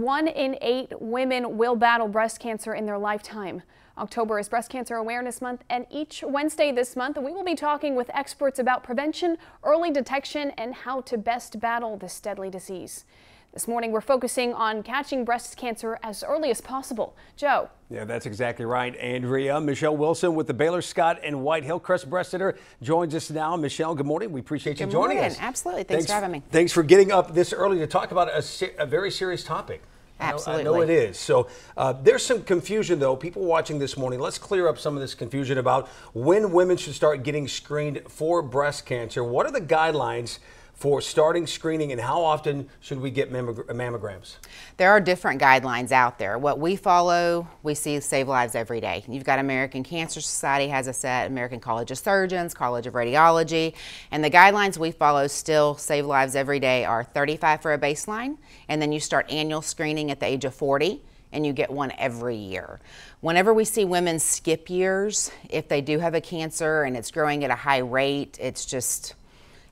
One in eight women will battle breast cancer in their lifetime. October is Breast Cancer Awareness Month, and each Wednesday this month, we will be talking with experts about prevention, early detection, and how to best battle this deadly disease. This morning, we're focusing on catching breast cancer as early as possible. Joe. Yeah, that's exactly right, Andrea. Michelle Wilson with the Baylor Scott and White Hillcrest Breast Center joins us now. Michelle, good morning. We appreciate you good joining morning. us. Absolutely. Thanks, thanks, for having me. Thanks for getting up this early to talk about a, a very serious topic. Absolutely. I know, I know it is. So uh, there's some confusion, though. People watching this morning, let's clear up some of this confusion about when women should start getting screened for breast cancer. What are the guidelines? For starting screening and how often should we get mammograms? There are different guidelines out there. What we follow, we see save lives every day. You've got American Cancer Society has a set, American College of Surgeons, College of Radiology, and the guidelines we follow still save lives every day are 35 for a baseline, and then you start annual screening at the age of 40 and you get one every year. Whenever we see women skip years, if they do have a cancer and it's growing at a high rate, it's just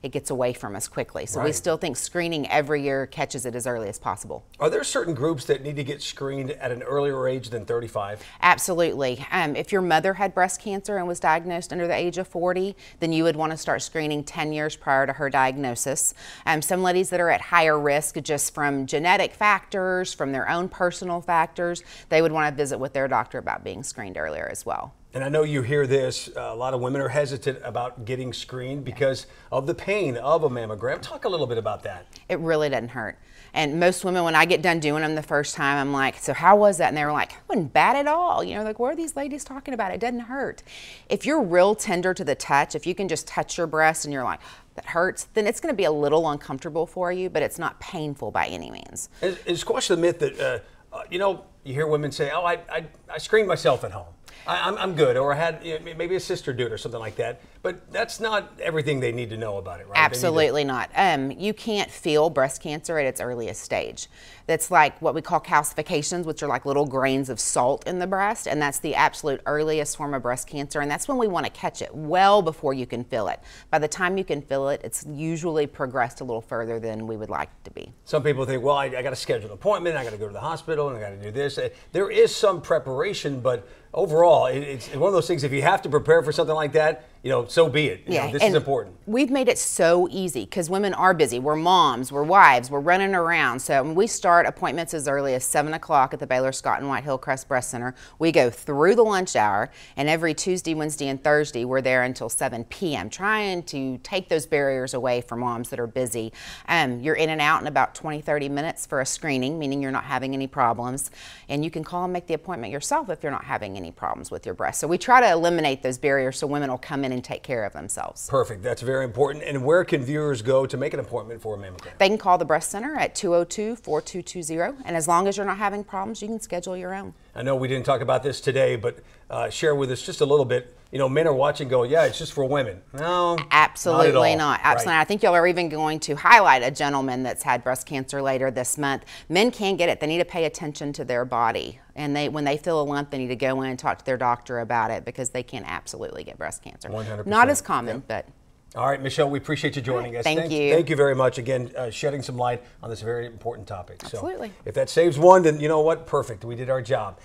it gets away from us quickly. So right. we still think screening every year catches it as early as possible. Are there certain groups that need to get screened at an earlier age than 35? Absolutely. Um, if your mother had breast cancer and was diagnosed under the age of 40, then you would want to start screening 10 years prior to her diagnosis. Um, some ladies that are at higher risk just from genetic factors, from their own personal factors, they would want to visit with their doctor about being screened earlier as well. And I know you hear this, uh, a lot of women are hesitant about getting screened because of the pain of a mammogram. Talk a little bit about that. It really doesn't hurt. And most women, when I get done doing them the first time, I'm like, so how was that? And they were like, it wasn't bad at all. You know, like, what are these ladies talking about? It doesn't hurt. If you're real tender to the touch, if you can just touch your breast and you're like, that hurts, then it's going to be a little uncomfortable for you, but it's not painful by any means. And, and squash the myth that, uh, uh, you know, you hear women say, oh, I, I, I screened myself at home. I, am I'm good, or I had maybe a sister do it or something like that. But that's not everything they need to know about it, right? Absolutely to... not. Um, you can't feel breast cancer at its earliest stage. That's like what we call calcifications, which are like little grains of salt in the breast, and that's the absolute earliest form of breast cancer. And that's when we want to catch it well before you can feel it. By the time you can feel it, it's usually progressed a little further than we would like it to be. Some people think, well, I, I got to schedule an appointment, I got to go to the hospital, and I got to do this. There is some preparation, but overall, it's one of those things. If you have to prepare for something like that, you know, so be it. You yeah, know, this is important. We've made it so easy because women are busy. We're moms, we're wives, we're running around. So when we start appointments as early as 7 o'clock at the Baylor Scott and White Hillcrest Breast Center, we go through the lunch hour, and every Tuesday, Wednesday, and Thursday, we're there until 7 p.m., trying to take those barriers away for moms that are busy. Um, you're in and out in about 20, 30 minutes for a screening, meaning you're not having any problems. And you can call and make the appointment yourself if you're not having any problems with your breast. So we try to eliminate those barriers so women will come in and take care of themselves. Perfect. That's very important. And where can viewers go to make an appointment for a mammogram? They can call the breast center at 202-4220. And as long as you're not having problems, you can schedule your own. I know we didn't talk about this today, but uh, share with us just a little bit. You know, men are watching go, yeah, it's just for women. No, absolutely not. not. Absolutely. Right. I think y'all are even going to highlight a gentleman that's had breast cancer later this month. Men can get it. They need to pay attention to their body. And they, when they feel a lump, they need to go in and talk to their doctor about it because they can absolutely get breast cancer. 100%. Not as common, but all right, Michelle, we appreciate you joining right, us. Thank, thank, you. Thank you very much again, uh, shedding some light on this very important topic. Absolutely. So if that saves one, then you know what? Perfect. We did our job.